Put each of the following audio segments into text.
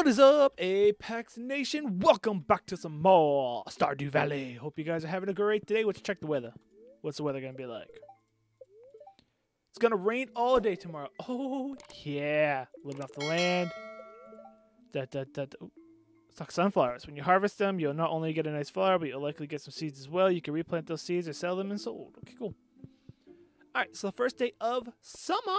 What is up, Apex Nation? Welcome back to some more Stardew Valley. Hope you guys are having a great day. Let's check the weather. What's the weather gonna be like? It's gonna rain all day tomorrow. Oh yeah, living off the land. Da, da, da, da. Like sunflowers. When you harvest them, you'll not only get a nice flower, but you'll likely get some seeds as well. You can replant those seeds or sell them and sold. Okay, cool. All right, so the first day of summer.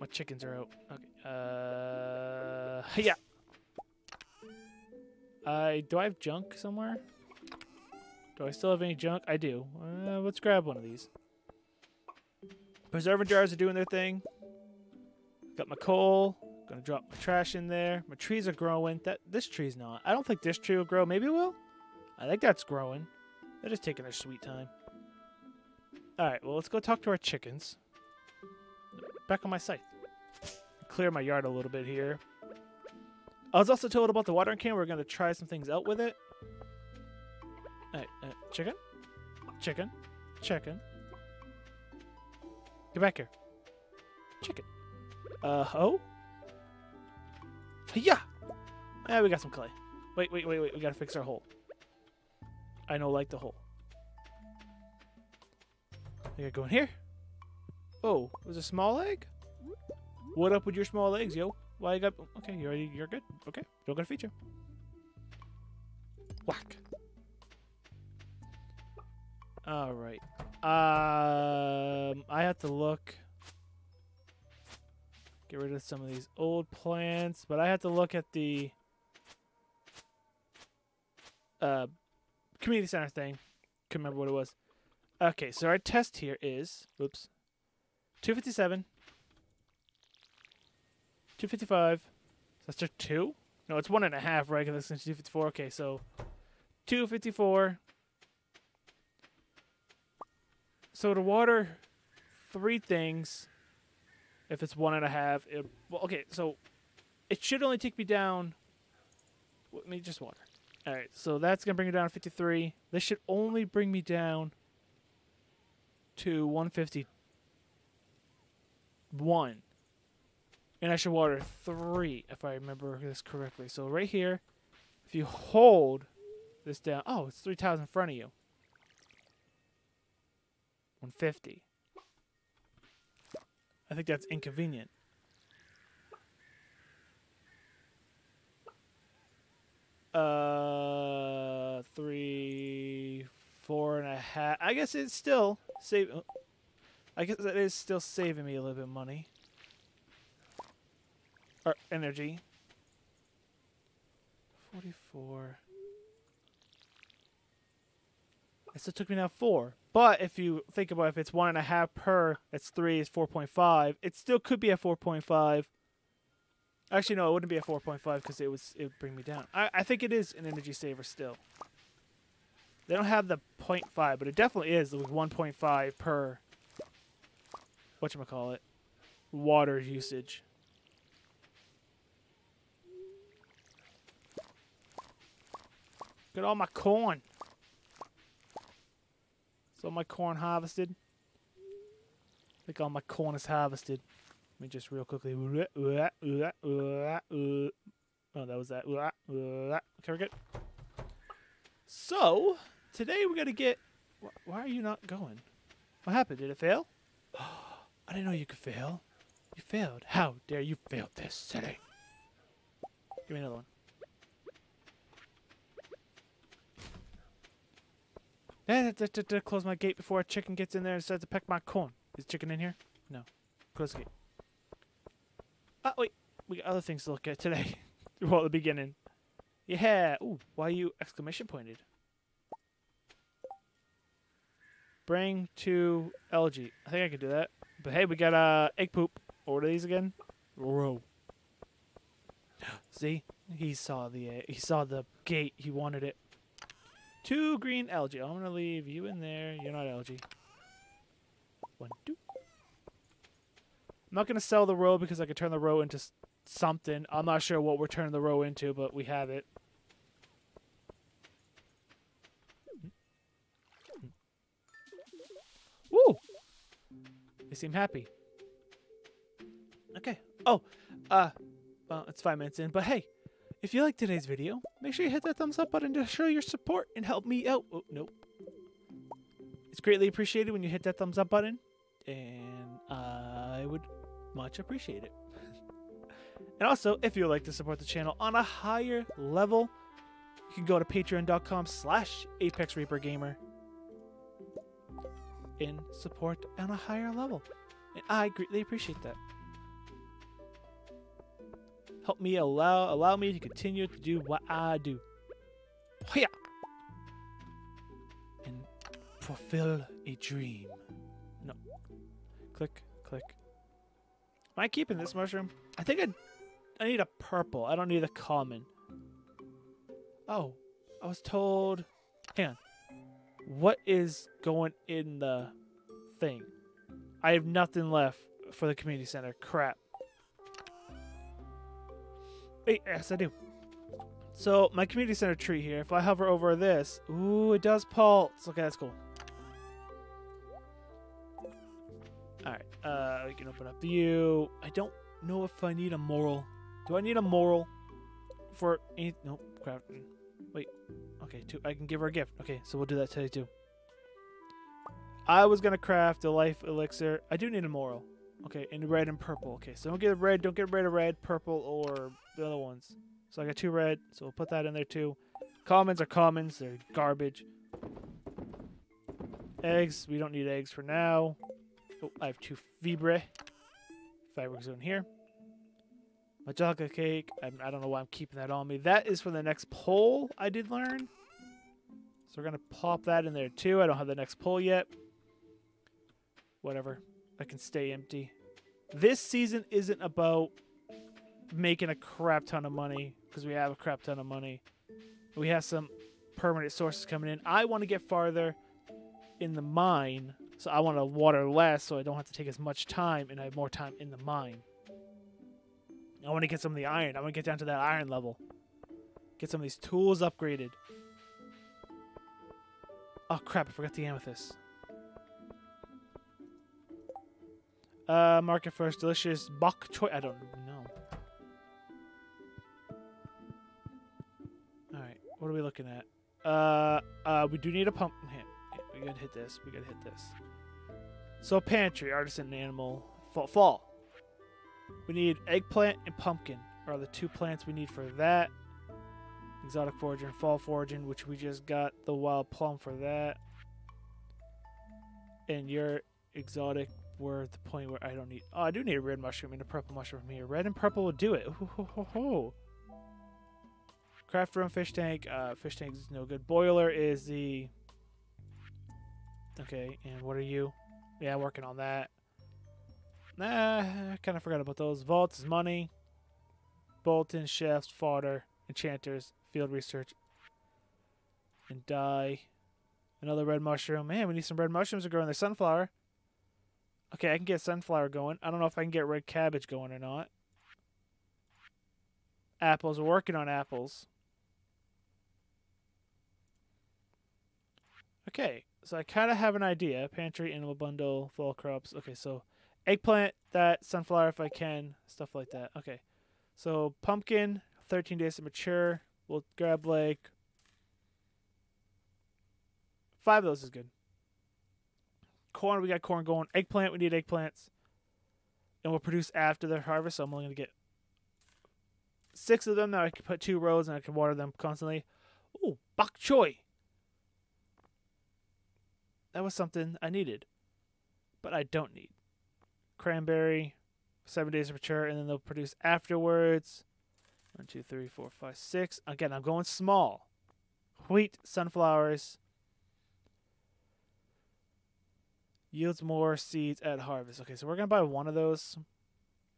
My chickens are out. Okay. Uh, yeah. I do I have junk somewhere? Do I still have any junk? I do. Uh, let's grab one of these. Preserving jars are doing their thing. Got my coal. Gonna drop my trash in there. My trees are growing. That this tree's not. I don't think this tree will grow. Maybe it will. I think that's growing. They're just taking their sweet time. All right. Well, let's go talk to our chickens. Back on my site. Clear my yard a little bit here. I was also told about the watering can. We're going to try some things out with it. Alright, uh, chicken? Chicken? Chicken? Get back here. Chicken. Uh, ho? Yeah! Yeah, we got some clay. Wait, wait, wait, wait. We gotta fix our hole. I know, like the hole. We gotta go in here. Oh, it was a small egg? What up with your small legs, yo? Why you got... Okay, you're, you're good. Okay, don't got a feature. Whack. Alright. Um, I have to look... Get rid of some of these old plants, but I have to look at the... Uh, community center thing. Couldn't remember what it was. Okay, so our test here is... Oops. 257. 255. That's just two? No, it's one and a half, right? Because that's 254. Okay, so 254. So to water three things, if it's one and a half, it, well, okay, so it should only take me down. Let me just water. All right, so that's gonna bring me down to 53. This should only bring me down to 151. And I should water three, if I remember this correctly. So right here, if you hold this down, oh, it's three tiles in front of you. 150. I think that's inconvenient. Uh, three, four and a half. I guess it's still save. I guess that is still saving me a little bit of money or energy. 44. It still took me now four. But if you think about it, if it's one and a half per, it's three, it's 4.5. It still could be a 4.5. Actually, no, it wouldn't be a 4.5 because it was it would bring me down. I, I think it is an energy saver still. They don't have the 0.5, but it definitely is with 1.5 per, whatchamacallit, water usage. Look at all my corn. So my corn harvested. I think all my corn is harvested. Let me just real quickly. Oh, that was that. Good. So, today we're going to get... Why are you not going? What happened? Did it fail? I didn't know you could fail. You failed. How dare you fail this city? Give me another one. Yeah, d- d- d- close my gate before a chicken gets in there and starts to peck my corn. Is chicken in here? No. Close the gate. Oh, wait. We got other things to look at today. well, the beginning. Yeah. Ooh, why are you exclamation pointed? Bring to LG. I think I could do that. But hey, we got uh, egg poop. Order these again? Whoa. See? He saw the uh, he saw the gate. He wanted it. Two green algae. I'm gonna leave you in there. You're not algae. One, two. I'm not gonna sell the row because I could turn the row into something. I'm not sure what we're turning the row into, but we have it. Woo! They seem happy. Okay, Oh, uh, well, it's five minutes in, but hey, if you like today's video, make sure you hit that thumbs up button to show your support and help me out. Oh, nope. It's greatly appreciated when you hit that thumbs up button, and I would much appreciate it. and also, if you would like to support the channel on a higher level, you can go to patreon.com slash Apex Gamer and support on a higher level. And I greatly appreciate that. Help me allow allow me to continue to do what I do. And fulfill a dream. No. Click, click. Am I keeping this mushroom? I think I, I need a purple. I don't need a common. Oh, I was told. Hang on. What is going in the thing? I have nothing left for the community center. Crap. Wait, yes, I do. So, my community center tree here, if I hover over this, ooh, it does pulse. Okay, that's cool. Alright, uh, we can open up view. I don't know if I need a morel. Do I need a morel for any... Nope, crap. Wait, okay, two. I can give her a gift. Okay, so we'll do that today too. I was gonna craft a life elixir. I do need a morel. Okay, in red and purple. Okay, so don't get red, don't get red or red, purple, or the other ones. So I got two red, so we'll put that in there too. Commons are commons, they're garbage. Eggs, we don't need eggs for now. Oh, I have two fibre. Fabric zone here. Majaka cake, I, I don't know why I'm keeping that on me. That is for the next poll, I did learn. So we're going to pop that in there too. I don't have the next poll yet. Whatever. I can stay empty. This season isn't about making a crap ton of money because we have a crap ton of money. We have some permanent sources coming in. I want to get farther in the mine, so I want to water less so I don't have to take as much time and I have more time in the mine. I want to get some of the iron. I want to get down to that iron level. Get some of these tools upgraded. Oh crap, I forgot the amethyst. Uh, market first, delicious bok choy. I don't know. Alright, what are we looking at? Uh, uh, we do need a pump. We gotta hit this. We gotta hit this. So, pantry, artisan animal, fall. fall. We need eggplant and pumpkin are the two plants we need for that. Exotic foraging, fall foraging, which we just got the wild plum for that. And your exotic we're at the point where I don't need. Oh, I do need a red mushroom and a purple mushroom from here. Red and purple will do it. Ooh, ho, ho, ho. Craft room fish tank. Uh, fish tank is no good. Boiler is the. Okay, and what are you? Yeah, working on that. Nah, I kind of forgot about those. Vaults is money. Bulletin, chefs, fodder, enchanters, field research, and dye. Another red mushroom. Man, we need some red mushrooms to grow in the sunflower. Okay, I can get sunflower going. I don't know if I can get red cabbage going or not. Apples. We're working on apples. Okay, so I kind of have an idea. Pantry, animal bundle, fall crops. Okay, so eggplant, that, sunflower if I can, stuff like that. Okay, so pumpkin, 13 days to mature. We'll grab like five of those is good corn, we got corn going. Eggplant, we need eggplants. And we'll produce after the harvest, so I'm only going to get six of them. Now I can put two rows and I can water them constantly. Oh, bok choy. That was something I needed, but I don't need. Cranberry, seven days to mature, and then they'll produce afterwards. One, two, three, four, five, six. Again, I'm going small. Wheat, sunflowers, Yields more seeds at harvest. Okay, so we're going to buy one of those.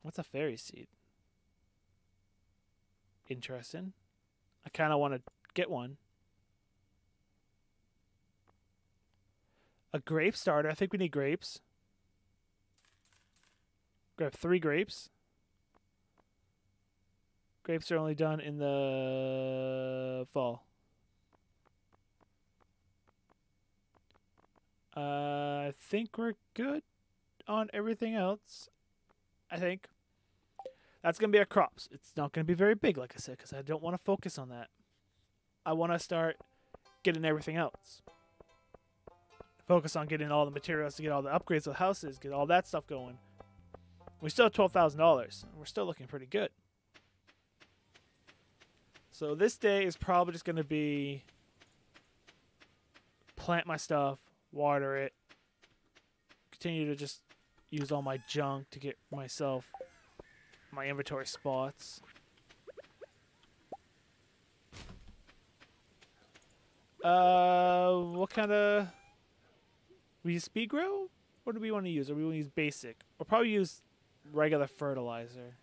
What's a fairy seed? Interesting. I kind of want to get one. A grape starter. I think we need grapes. Grab three grapes. Grapes are only done in the fall. Uh, I think we're good on everything else. I think. That's going to be our crops. It's not going to be very big, like I said, because I don't want to focus on that. I want to start getting everything else. Focus on getting all the materials to get all the upgrades of houses, get all that stuff going. We still have twelve thousand dollars. We're still looking pretty good. So this day is probably just gonna be plant my stuff, water it, continue to just use all my junk to get myself my inventory spots. Uh, what kind of we use speed grow? What do we want to use? Or we want to use basic? We'll probably use regular fertilizer.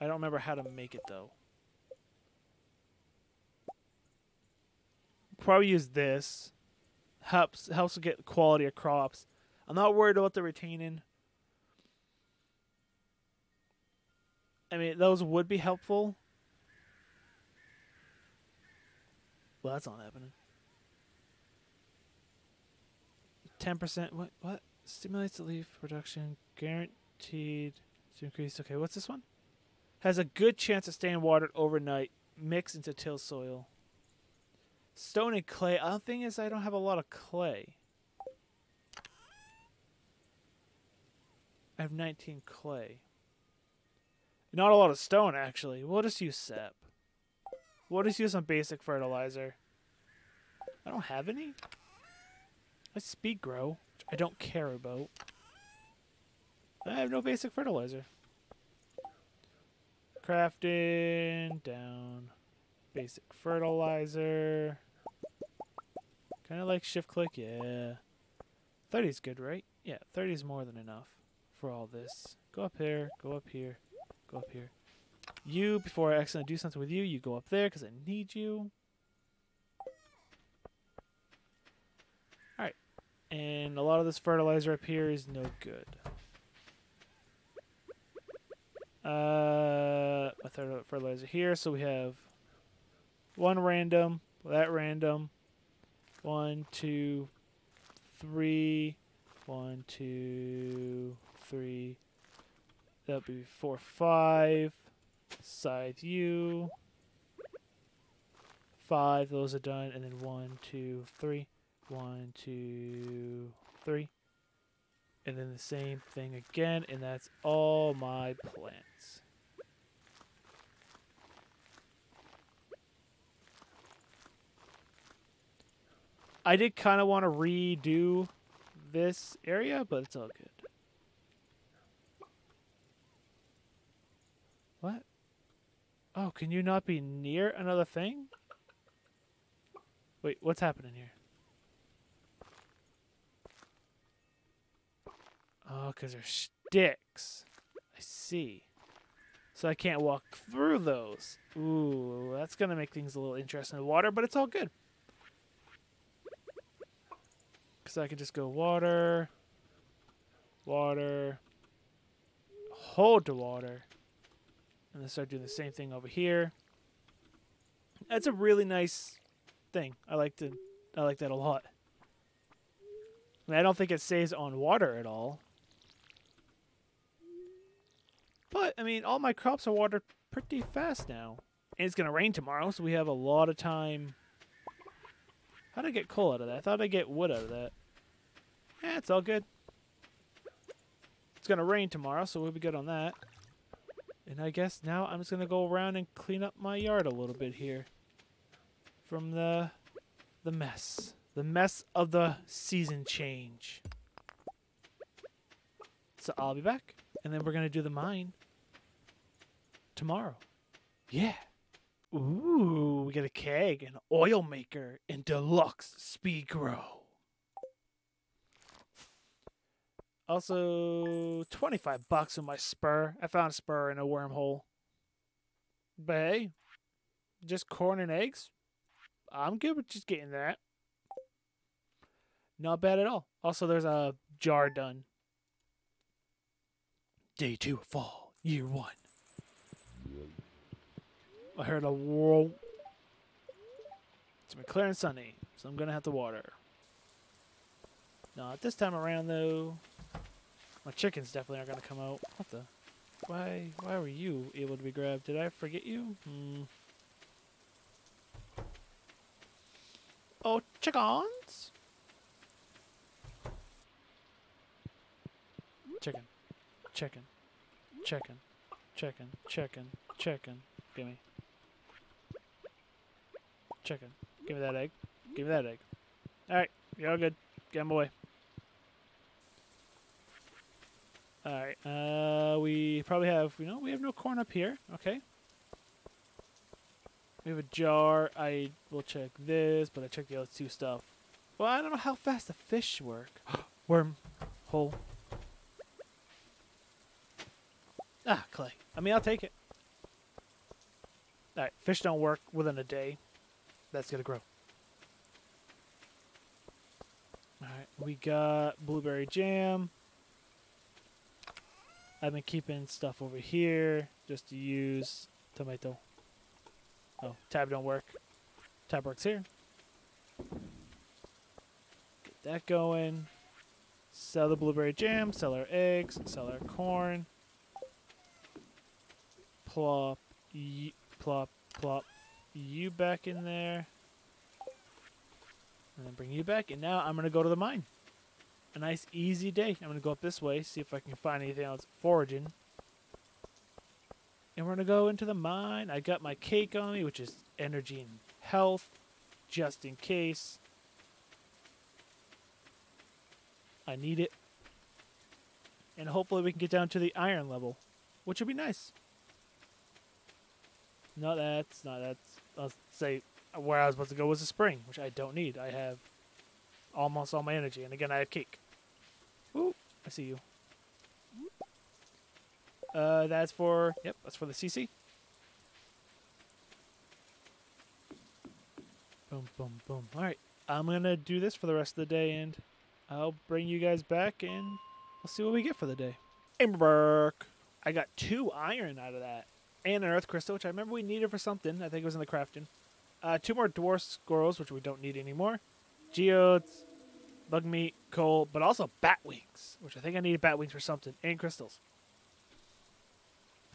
I don't remember how to make it though. Probably use this. Helps helps to get quality of crops. I'm not worried about the retaining. I mean, those would be helpful. Well, that's not happening. Ten percent. What? What? Stimulates the leaf production. Guaranteed to increase. Okay, what's this one? Has a good chance of staying watered overnight. Mix into till soil. Stone and clay. Other thing is, I don't have a lot of clay. I have 19 clay. Not a lot of stone, actually. We'll just use sap. We'll just use some basic fertilizer. I don't have any. I speed grow, which I don't care about. I have no basic fertilizer. Crafting, down. Basic fertilizer. Kind of like shift click, yeah. 30 is good, right? Yeah, 30 is more than enough for all this. Go up here, go up here, go up here. You, before I accidentally do something with you, you go up there because I need you. Alright. And a lot of this fertilizer up here is no good. Uh, a third fertilizer here, so we have one random, that random, one, two, three, one, two, three, that'd be four, five, side U, five, those are done, and then one, two, three, one, two, three, and then the same thing again, and that's all my plants. I did kind of want to redo this area, but it's all good. What? Oh, can you not be near another thing? Wait, what's happening here? Oh, because they're sticks. I see. So I can't walk through those. Ooh, that's going to make things a little interesting in the water, but it's all good. Because I can just go water, water, hold the water, and then start doing the same thing over here. That's a really nice thing. I like to, I like that a lot. I, I don't think it stays on water at all. But, I mean, all my crops are watered pretty fast now. And it's going to rain tomorrow, so we have a lot of time. How did I get coal out of that? I thought I'd get wood out of that. Yeah, it's all good. It's to rain tomorrow, so we'll be good on that. And I guess now I'm just to go around and clean up my yard a little bit here. From the, the mess. The mess of the season change. So I'll be back. And then we're to do the mine tomorrow. Yeah. Ooh, we get a keg, an oil maker, and deluxe speed grow. Also, 25 bucks on my spur. I found a spur in a wormhole. But hey, just corn and eggs? I'm good with just getting that. Not bad at all. Also, there's a jar done. Day two of fall, year one. I heard a whoa. It's been clear and sunny, so I'm gonna have to water. Not this time around though. My chickens definitely aren't gonna come out. What the? Why? Why were you able to be grabbed? Did I forget you? Hmm. Oh, chickens! Chicken. Chicken. Chicken. Chicken. Chicken. Chicken. Give me. Chicken. Give me that egg. Give me that egg. Alright, you're all good. Get him away. Alright, uh, we probably have, you know, we have no corn up here. Okay. We have a jar. I will check this, but I checked the other two stuff. Well, I don't know how fast the fish work. Worm. Hole. Ah, clay. I mean, I'll take it. Alright, fish don't work within a day. That's gonna grow. Alright, we got blueberry jam. I've been keeping stuff over here just to use tomato. Oh, tab don't work. Tab works here. Get that going. Sell the blueberry jam, sell our eggs, sell our corn. Plop, y- plop, plop you back in there. And then bring you back. And now I'm going to go to the mine. A nice, easy day. I'm going to go up this way, see if I can find anything else foraging. And we're going to go into the mine. I got my cake on me, which is energy and health, just in case. I need it. And hopefully we can get down to the iron level, which would be nice. No, that's not. That's. I'll say where I was supposed to go was a spring, which I don't need. I have almost all my energy, and again, I have cake. Ooh, I see you. Uh, that's for. Yep, that's for the CC. Boom, boom, boom. All right, I'm gonna do this for the rest of the day, and I'll bring you guys back, and we'll see what we get for the day. Amberberg. I got two iron out of that and an earth crystal, which I remember we needed for something. I think it was in the crafting. Uh, two more dwarf scrolls, which we don't need anymore. Geodes, bug meat, coal, but also bat wings, which I think I need bat wings for something, and crystals.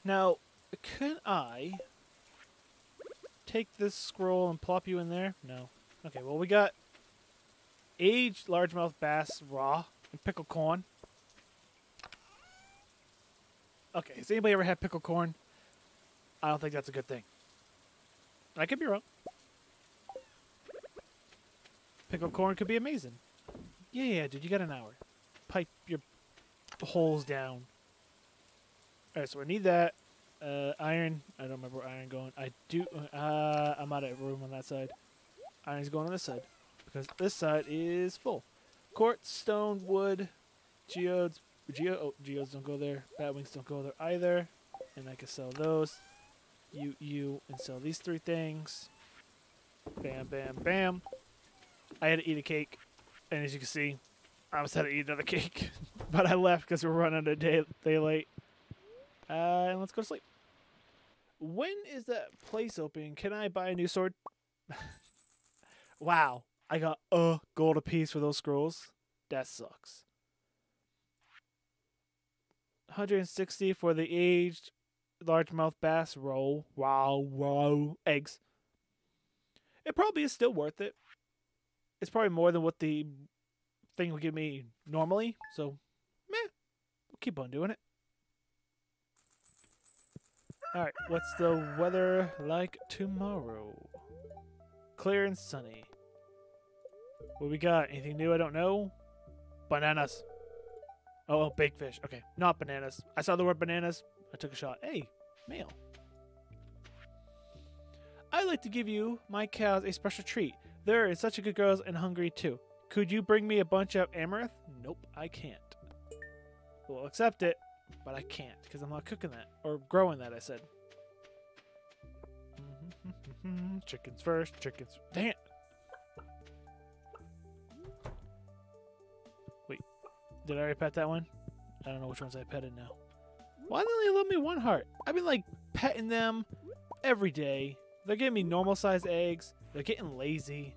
Now, could I take this scroll and plop you in there? No. Okay, well, we got aged largemouth bass roe and pickled corn. Okay, has anybody ever had pickled corn? I don't think that's a good thing. I could be wrong. Pickled corn could be amazing. Yeah, yeah, dude, you got an hour. Pipe your holes down. Alright, so I need that. Uh, iron. I don't remember where iron going. I do. Uh, I'm out of room on that side. Iron's going on this side. Because this side is full. Quartz, stone, wood, geodes. Geo oh, geodes don't go there. Batwings don't go there either. And I can sell those you, you, and sell these three things. Bam, bam, bam. I had to eat a cake, and as you can see, I almost had to eat another cake, but I left because we're running a day, day late. Uh, and let's go to sleep. When is that place open? Can I buy a new sword? wow, I got a gold apiece for those scrolls. That sucks. 160 for the aged largemouth bass roe. Wow, wow, eggs. It probably is still worth it. It's probably more than what the thing would give me normally. So, meh, we'll keep on doing it. Alright, what's the weather like tomorrow? Clear and sunny. What we got? Anything new I don't know? Bananas. Oh, oh, baked fish. Okay, not bananas. I saw the word bananas. I took a shot. Hey, mail. I'd like to give you, my cows, a special treat. They're such a good girls and hungry too. Could you bring me a bunch of amaranth? Nope, I can't. We'll accept it, but I can't because I'm not cooking that or growing that. I said. Mm-hmm. chickens first. Chickens. It. Wait, did I already pet that one? I don't know which ones I petted now. Why don't they let me one heart? I've been like petting them every day. They're giving me normal sized eggs. They're getting lazy.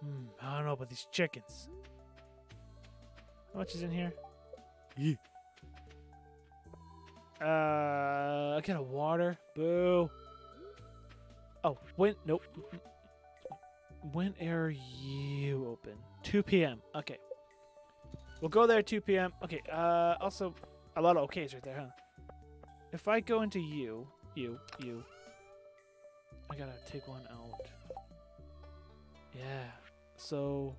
Hmm, I don't know about these chickens. How much is in here? Yeah. Uh, I get a water. Boo. Oh, when? Nope. When are you open? 2 p.m. Okay. We'll go there 2 p.m. Okay. Uh, also, a lot of okays right there, huh? If I go into you, you, you, I gotta take one out. Yeah. So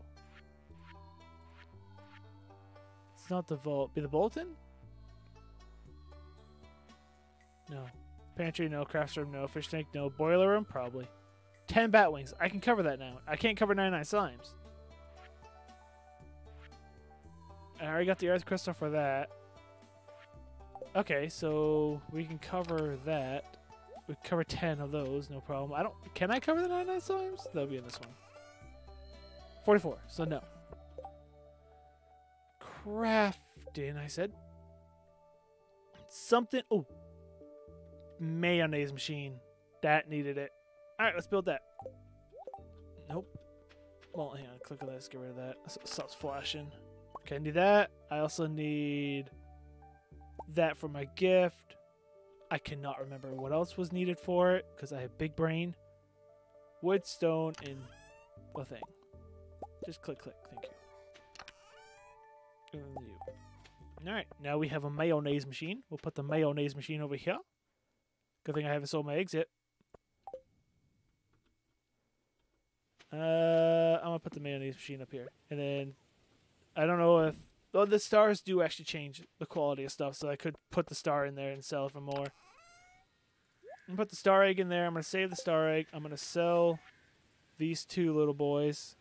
it's not the vault. Be the bulletin? No. Pantry, no. Craft room, no. Fish tank, no. Boiler room, probably. Ten bat wings. I can cover that now. I can't cover 99 slimes. I already got the earth crystal for that. Okay, so we can cover that. We cover 10 of those, no problem. I don't... Can I cover the 99 slimes? That'll be in this one. 44, so no. Crafting, I said. Something... Oh. Mayonnaise machine. That needed it. Alright, let's build that. Nope. Well, hang on. Click on this. Get rid of that. Stops flashing. Okay, I need that. I also need that for my gift. I cannot remember what else was needed for it because I have big brain. Wood, stone, and a thing. Just click, click. Thank you. Alright, now we have a mayonnaise machine. We'll put the mayonnaise machine over here. Good thing I haven't sold my eggs yet. Uh, I'm gonna put the mayonnaise machine up here, and then I don't know if oh the stars do actually change the quality of stuff, so I could put the star in there and sell it for more. I'm gonna put the star egg in there. I'm gonna save the star egg. I'm gonna sell these two little boys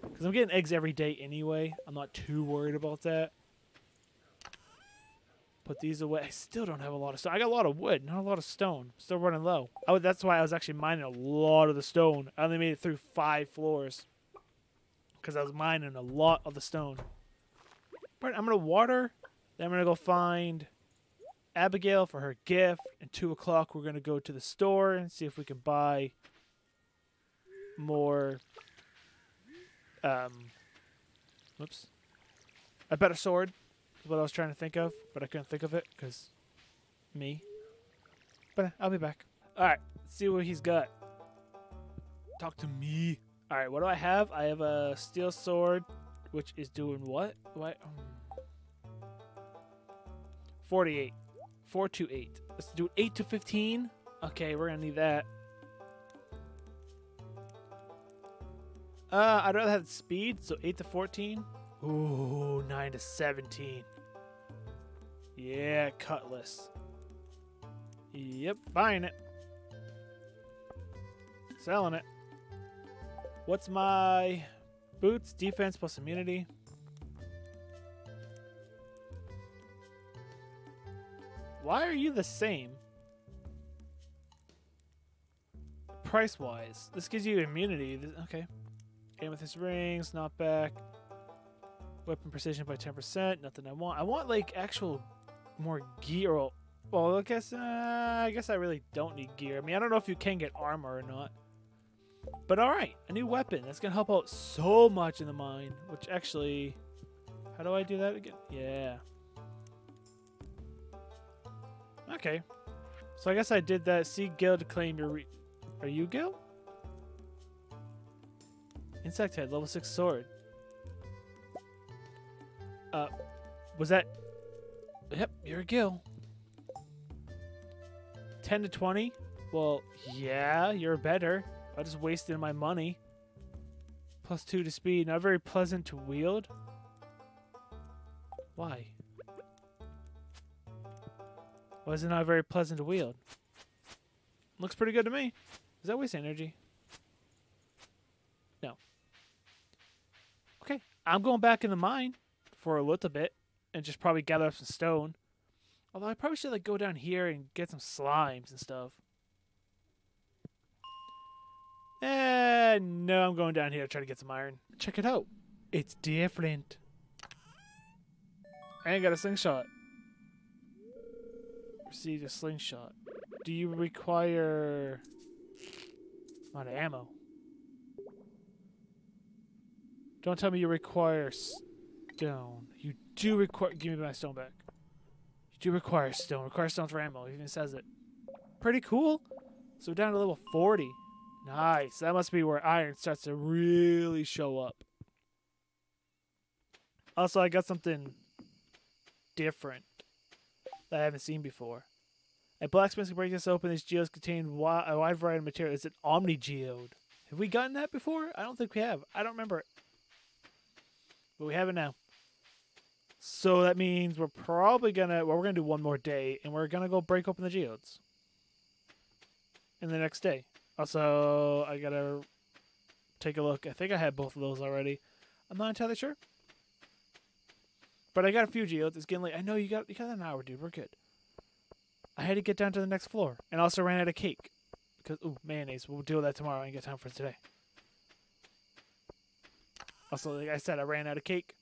because I'm getting eggs every day anyway. I'm not too worried about that. Put these away. I still don't have a lot of stone. I got a lot of wood, not a lot of stone. Still running low. Oh, that's why I was actually mining a lot of the stone. I only made it through five floors. Because I was mining a lot of the stone. I'm to water. Then I'm to go find Abigail for her gift. And 2 o'clock we're to go to the store and see if we can buy more... Um, whoops. A better sword Is what I was trying to think of, but I couldn't think of it because me. But I'll be back. All right, see what he's got. Talk to me. All right, what do I have? I have a steel sword, which is doing what? What? Um, 48. 4 to 8. Let's do 8 to 15. Okay, we're going to need that. Uh, I'd rather have speed, so 8 to 14. Ooh, 9 to 17. Yeah, cutlass. Yep, buying it. Selling it. What's my boots? Defense plus immunity. Why are you the same? Price wise, this gives you immunity. Okay. Amethyst rings, not back. Weapon precision by 10%. Nothing I want. I want like actual more gear. Well, I guess uh, I guess I really don't need gear. I mean, I don't know if you can get armor or not. But all right, a new weapon. That's gonna help out so much in the mine. Which actually, how do I do that again? Yeah. Okay. So I guess I did that. See Gil claim your. Are you Gil? Insect head, level six sword. Uh, was that Yep, you're a Gil. 10 to 20? Well, yeah, you're better. I just wasted my money. Plus 2 to speed. Not very pleasant to wield. Why? Why is it not very pleasant to wield? Looks pretty good to me. Does that waste energy? No. Okay, I'm going back in the mine for a little bit and just probably gather up some stone. Although I probably should like go down here and get some slimes and stuff. Eh, no, I'm going down here to try to get some iron. Check it out. It's different. I ain't got a slingshot. Receive a slingshot. Do you require a lot of ammo? Don't tell me you require stone. You do require. Give me my stone back. You do require stone. Require stone for ammo. It even says it. Pretty cool. So we're down to level 40. Nice. That must be where iron starts to really show up. Also, I got something different that I haven't seen before. A blacksmith can break this open. These geodes contain a wide variety of material. It's an omni geode. Have we gotten that before? I don't think we have. I don't remember it. But we have it now. So that means we're probably gonna well, we're gonna do one more day and we're gonna go break open the geodes. And the next day. Also, I gotta take a look. I think I had both of those already. I'm not entirely sure. But I got a few geodes. It's getting late. I know you got you got an hour, dude. We're good. I had to get down to the next floor, and also ran out of cake because ooh mayonnaise. We'll deal with that tomorrow. I ain't got time for today. Also, like I said, I ran out of cake.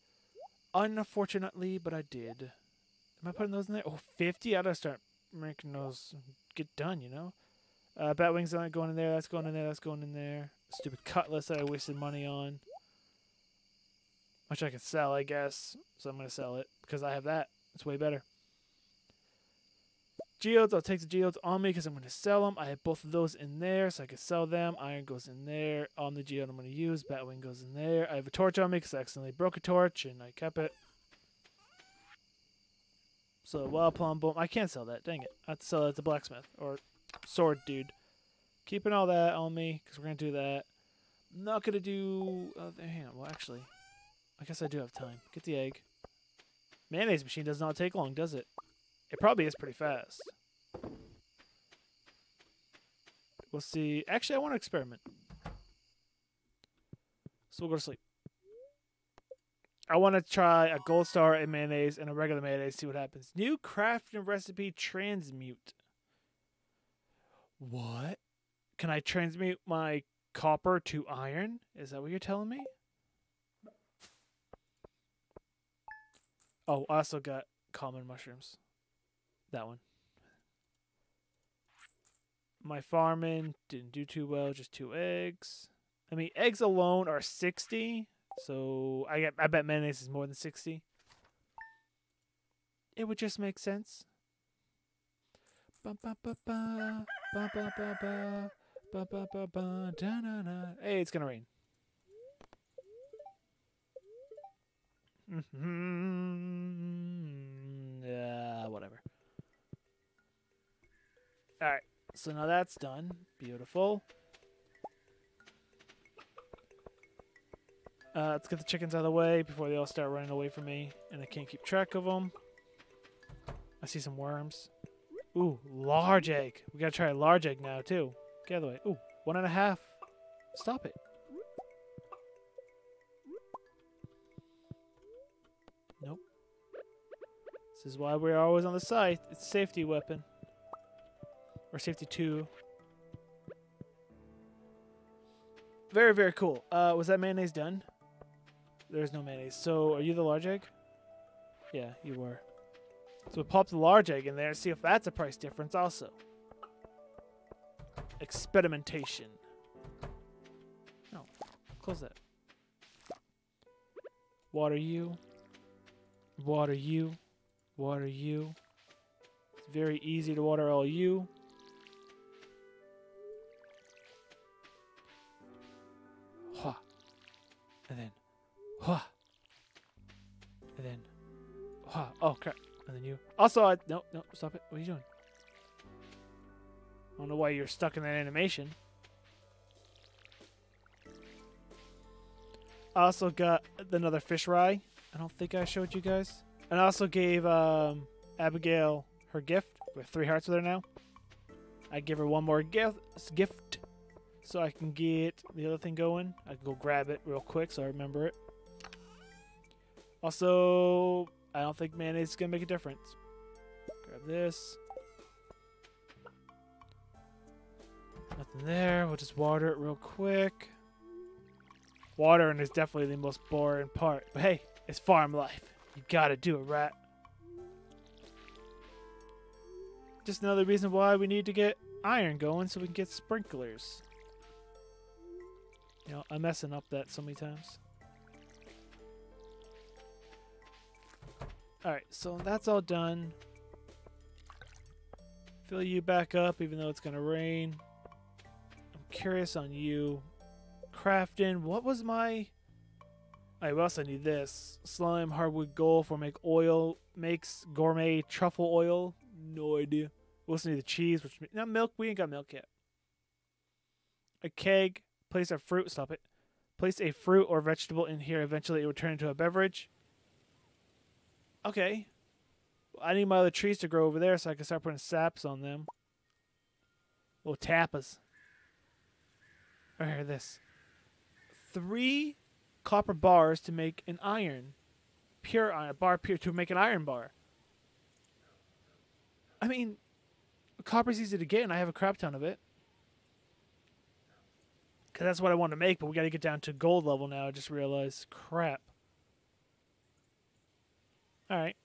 Unfortunately, but I did. Am I putting those in there? Oh, 50? I gotta start making those get done, you know? Uh, Batwings not going in there. That's going in there. That's going in there. Stupid cutlass that I wasted money on. Which I can sell, I guess. So I'm going to sell it because I have that. It's way better. Geodes, I'll take the geodes on me because I'm going to sell them. I have both of those in there so I can sell them. Iron goes in there. On the geode I'm going to use. Batwing goes in there. I have a torch on me because I accidentally broke a torch and I kept it. So, wild plum boom. I can't sell that. Dang it. I have to sell that to blacksmith or sword dude. Keeping all that on me because we're going to do that. not going to do... Uh, hang on. Well, actually, I guess I do have time. Get the egg. Mayonnaise machine does not take long, does it? It probably is pretty fast. We'll see. Actually, I want to experiment. So we'll go to sleep. I want to try a gold star and mayonnaise and a regular mayonnaise, see what happens. New crafting recipe transmute. What? Can I transmute my copper to iron? Is that what you're telling me? Oh, I also got common mushrooms. That one. My farming didn't do too well, just two eggs. I mean, eggs alone are 60, so I get I bet mayonnaise is more than 60. It would just make sense. Ba ba ba Ba, ba, ba, ba. Ba, ba, ba, ba. Da, na, na. Hey, it's gonna rain. Mm-hmm. Uh, whatever. Alright, so now that's done. Beautiful. Uh, let's get the chickens out of the way before they all start running away from me and I can't keep track of them. I see some worms. Ooh, large egg. We gotta try a large egg now, too. Get out of the way. Ooh, one and a half. Stop it. Nope. This is why we're always on the site. It's safety weapon. Or safety 2. Very, very cool. Uh, was that mayonnaise done? There's no mayonnaise. So, are you the large egg? Yeah, you were. So we pop the large egg in there and see if that's a price difference also. Experimentation. No. Close that. Water you. Water you. Water you. It's very easy to water all you. Hua. And then. Hua. And then. Hua. Oh, crap. And then you. Also, I, no, no, stop it. What are you doing? I don't know why you're stuck in that animation. I also got another fish rye. I don't think I showed you guys. And I also gave um, Abigail her gift. We have three hearts with her now. I give her one more gift, gift so I can get the other thing going. I can go grab it real quick so I remember it. Also, I don't think mayonnaise is going to make a difference. Grab this. Nothing there. We'll just water it real quick. Watering is definitely the most boring part. But hey, it's farm life. You gotta do it, right? Just another reason why we need to get iron going so we can get sprinklers. You know, I'm messing up that so many times. Alright, so that's all done. Fill you back up, even though it's going to rain. I'm curious on you. Crafting, what was my... I I need this? Slime, hardwood gold for make oil, makes gourmet truffle oil. No idea. We also need the cheese, which... Not milk, we ain't got milk yet. A keg, place a fruit, stop it. Place a fruit or vegetable in here, eventually it will turn into a beverage. Okay. I need my other trees to grow over there so I can start putting saps on them. Little tappers. Here, this. Three copper bars to make an iron. Pure iron. Bar pure to make an iron bar. I mean, copper's easy to get and I have a crap ton of it. Because that's what I want to make, but we got to get down to gold level now. I just realized. Crap. Alright.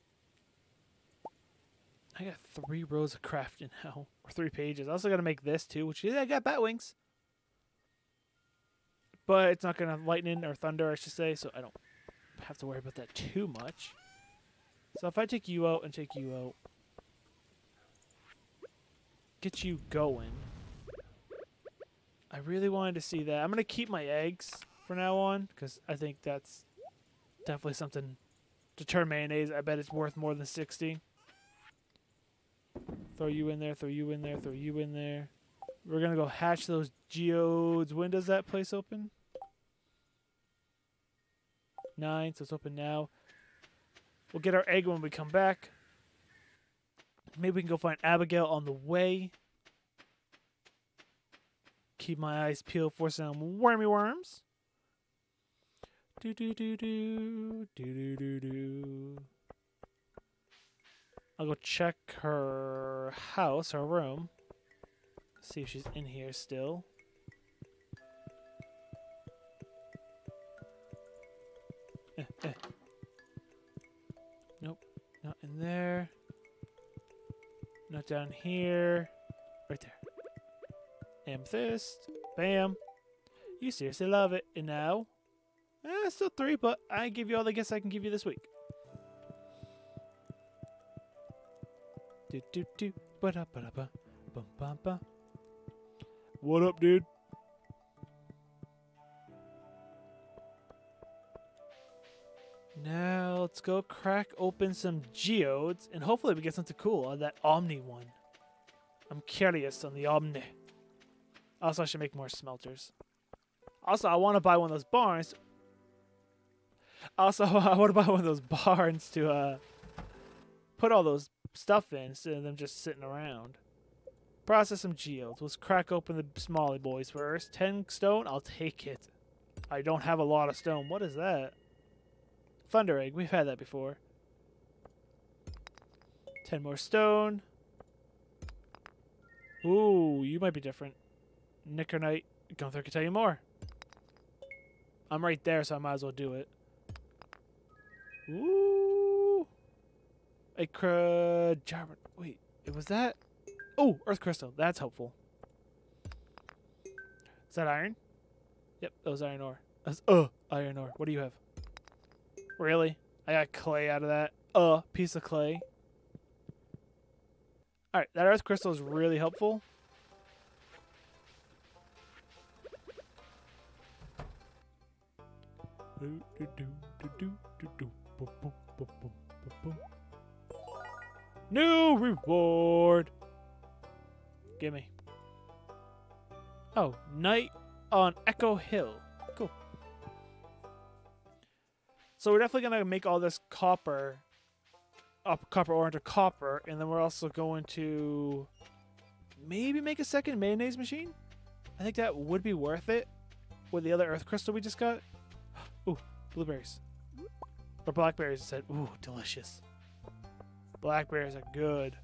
I got three rows of crafting now. Or three pages. I also got to make this too, which is, I got bat wings. But it's not to lightning or thunder, I should say, so I don't have to worry about that too much. So if I take you out and take you out, get you going. I really wanted to see that. I'm to keep my eggs for now on because I think that's definitely something to turn mayonnaise. I bet it's worth more than 60. Throw you in there, throw you in there, throw you in there. We're going to go hatch those geodes. When does that place open? Nine, so it's open now. We'll get our egg when we come back. Maybe we can go find Abigail on the way. Keep my eyes peeled for some wormy worms. Do do do do do do do do. I'll go check her house, her room. See if she's in here still. Eh, eh. Nope, not in there. Not down here. Right there. Amethyst. Bam. You seriously love it. And now? Eh, still three, but I give you all the gifts I can give you this week. Do do do ba da ba da ba bum bum ba. What up, dude? Now let's go crack open some geodes and hopefully we get something cool on that Omni one. I'm curious on the Omni. Also, I should make more smelters. Also, I want to buy one of those barns. Also, to buy one of those barns to uh, put all those stuff in instead of them just sitting around. Process some geodes. Let's crack open the smally boys first. Ten stone, I'll take it. I don't have a lot of stone. What is that? Thunder egg. We've had that before. Ten more stone. Ooh, you might be different. Knicker Gunther can tell you more. I'm right there, so I might as well do it. Ooh. A cr... Wait, it was that? Oh, Earth Crystal. That's helpful. Is that iron? Yep, that was iron ore. That's, uh, iron ore. What do you have? Really? I got clay out of that. Uh, piece of clay. Alright, that Earth Crystal is really helpful. New reward. Gimme. Oh, night on Echo Hill. Cool. So we're definitely gonna make all this copper, up copper ore into copper, and then we're also going to maybe make a second mayonnaise machine. I think that would be worth it with the other earth crystal we just got. Ooh, blueberries. Or blackberries, it said. Ooh, delicious. Blackberries are good.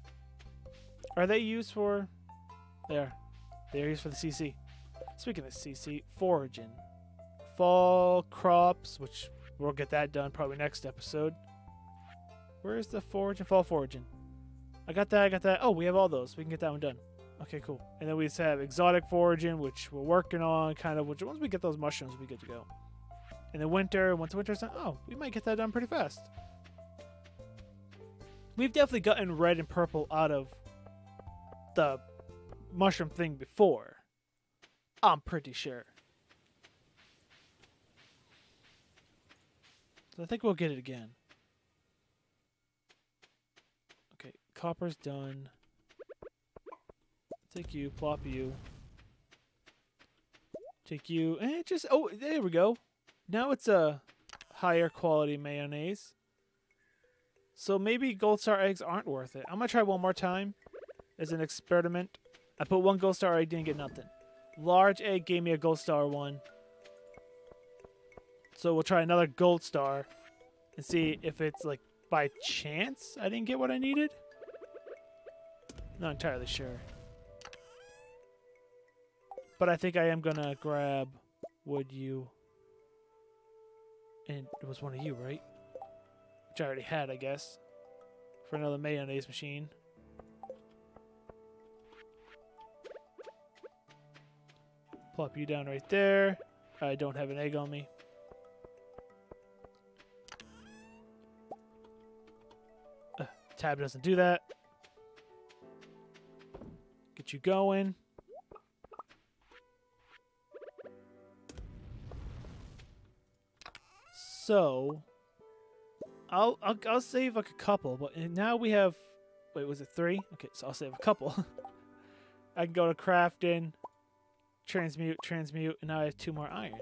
Are they used for... There. They're used for the CC. Speaking of CC, foraging. Fall crops, which we'll get that done probably next episode. Where's the foraging? Fall foraging. I got that, I got that. Oh, we have all those. We can get that one done. Okay, cool. And then we just have exotic foraging, which we're working on, kind of, which once we get those mushrooms, we good to go in the winter. Once winter's done, oh, we might get that done pretty fast. we've definitely gotten red and purple out of the mushroom thing before. I'm pretty sure. So I think we'll get it again. Okay, copper's done. Take you, plop you. Take you, and just, oh, there we go. Now it's a higher quality mayonnaise. So maybe gold star eggs aren't worth it. I'm going to try one more time as an experiment. I put one gold star egg, didn't get nothing. Large egg gave me a gold star one. So we'll try another gold star and see if it's like by chance I didn't get what I needed. Not entirely sure. But I think I am gonna grab would you and it was one of you, right? Which I already had, I guess. For another mayonnaise machine. Plop you down right there. I don't have an egg on me. Uh, tab doesn't do that. Get you going. So, I'll, I'll I'll save like a couple, but now we have. Wait, was it three? Okay, so I'll save a couple. I can go to crafting, transmute, transmute, and now I have two more iron.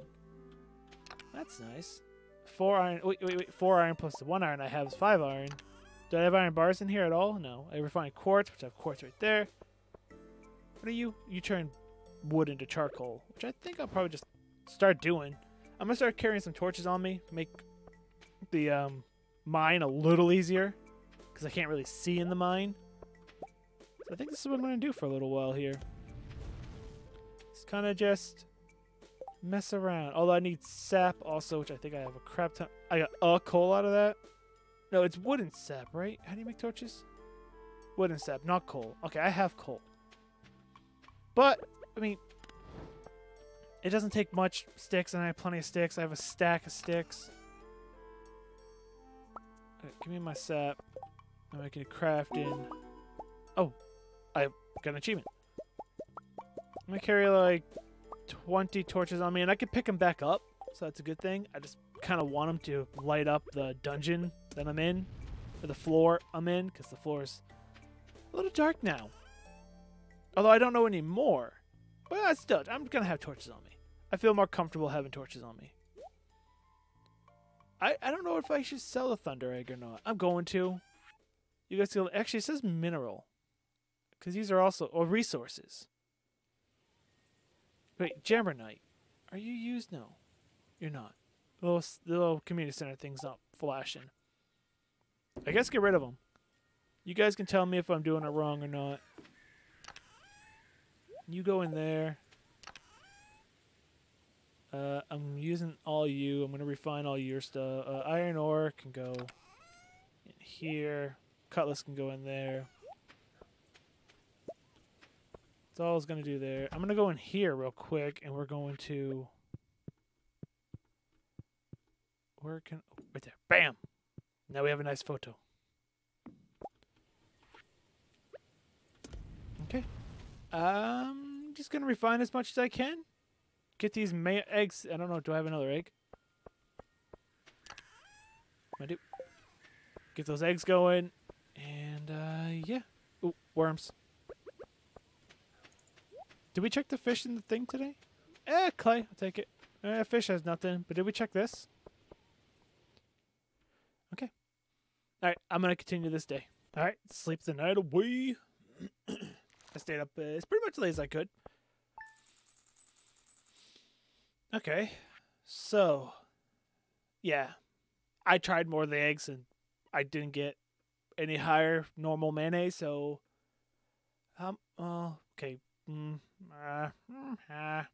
That's nice. Four iron. Wait, wait, wait. Four iron plus the one iron I have is five iron. Do I have iron bars in here at all? No. I refine quartz, which I have quartz right there. What are you? You turn wood into charcoal, which I think I'll probably just start doing. I'm gonna start carrying some torches on me, make the um, mine a little easier, because I can't really see in the mine. So I think this is what I'm gonna do for a little while here. It's kind of just mess around. Although I need sap also, which I think I have a crap ton. I got a coal out of that. No, it's wooden sap, right? How do you make torches? Wooden sap, not coal. Okay, I have coal. But, I mean, it doesn't take much sticks, and I have plenty of sticks. I have a stack of sticks. Right, give me my sap. I'm making a crafting. Oh, I got an achievement. I'm gonna carry like 20 torches on me, and I can pick them back up, so that's a good thing. I just kind of want them to light up the dungeon that I'm in, or the floor I'm in, because the floor is a little dark now. Although I don't know any more. Well, still, I'm gonna have torches on me. I feel more comfortable having torches on me. I, I don't know if I should sell a thunder egg or not. I'm going to. You guys feel actually it says mineral. Because these are also or resources. Wait, Jamborite. Are you used? No. You're not. The little, the little community center thing's not flashing. I guess get rid of them. You guys can tell me if I'm doing it wrong or not. You go in there. Uh, I'm using all you. I'm going to refine all your stuff. Uh, iron ore can go in here. Cutlass can go in there. That's all I was going to do there. I'm going to go in here real quick, and we're going to... Where can... Right there. Bam! Now we have a nice photo. Okay. Um, just to refine as much as I can get these eggs. I don't know. Do I have another egg? I do. Get those eggs going. And, uh, yeah. Ooh, worms. Did we check the fish in the thing today? Eh, clay. I'll take it. Eh, fish has nothing. But did we check this? Okay. Alright, I'm going to continue this day. Alright, sleep the night away. I stayed up uh, as pretty much late as I could. Okay. So, yeah. I tried more of the eggs and I didn't get any higher normal mayonnaise, so um oh, okay. Mm, uh, mm, ah.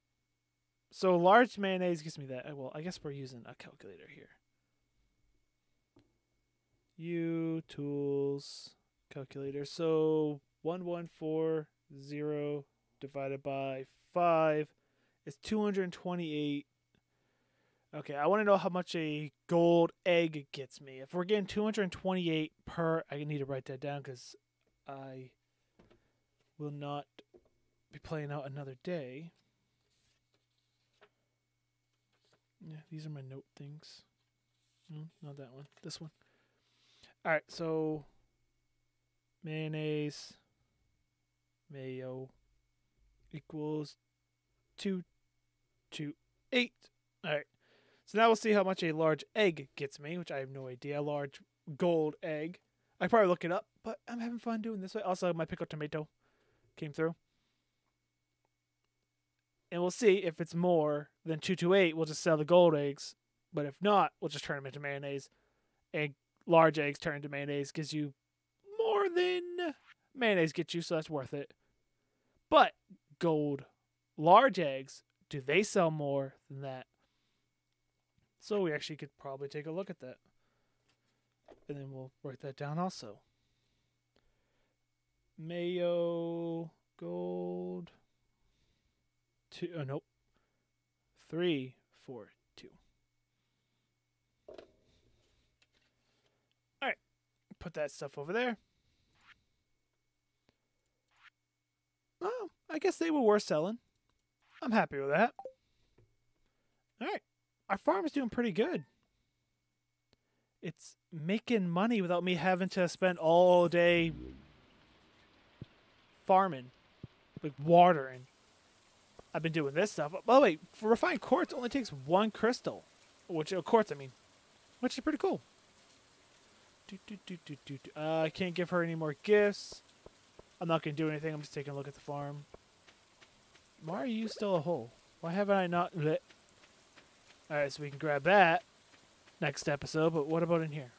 So large mayonnaise gives me that. Well, I guess we're using a calculator here. U tools calculator. So 1140 divided by 5 is 228. Okay, I want to know how much a gold egg gets me. If we're getting 228 per, I need to write that down because I will not be playing out another day. Yeah, these are my note things. No, not that one. This one. All right, so mayonnaise, mayo equals two, two, eight. All right. So now we'll see how much a large egg gets me, which I have no idea. A large gold egg. I probably look it up, but I'm having fun doing this way. Also, my pickled tomato came through. And we'll see if it's more than 228, we'll just sell the gold eggs. But if not, we'll just turn them into mayonnaise. And large eggs turn into mayonnaise gives you more than mayonnaise gets you, so that's worth it. But gold large eggs, do they sell more than that? So we actually could probably take a look at that. And then we'll write that down also. Mayo gold two oh nope. Three, four, two. Alright. Put that stuff over there. Oh, I guess they were worth selling. I'm happy with that. Alright our farm is doing pretty good. It's making money without me having to spend all day farming, like watering. I've been doing this stuff. By the way, for refined quartz, only takes one crystal, which quartz I mean, which is pretty cool. Do, do, do, do, do, do. Uh, I can't give her any more gifts. I'm not gonna do anything. I'm just taking a look at the farm. Why are you still a hole? Why haven't I not lit? Alright, so we can grab that next episode, but what about in here?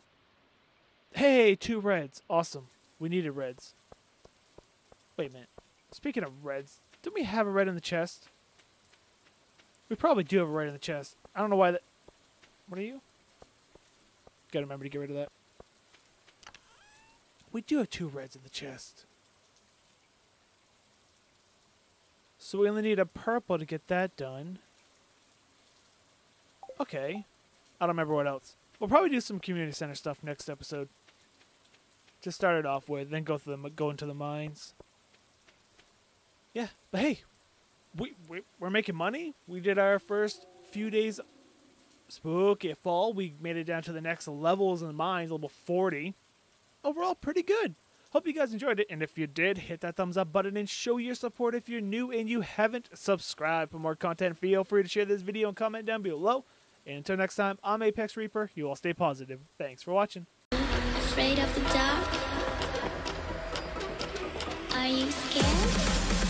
Hey, two reds. Awesome. We needed reds. Wait a minute. Speaking of reds, don't we have a red in the chest? We probably do have a red in the chest. I don't know why that... What are you? Gotta remember to get rid of that. We do have two reds in the chest. So we only need a purple to get that done. Okay. I don't remember what else. We'll probably do some community center stuff next episode. To start it off with, then go through the go into the mines. Yeah, but hey, we, we we're making money. We did our first few days spooky fall. We made it down to the next levels in the mines, level 40. Overall, pretty good. Hope you guys enjoyed it, and if you did, hit that thumbs up button and show your support if you're new and you haven't subscribed for more content. Feel free to share this video and comment down below. And until next time, I'm Apex Reaper. You all stay positive. Thanks for watching. Afraid of the dark? Are you scared?